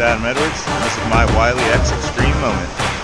Adam Edwards, and this is my Wiley X Extreme moment.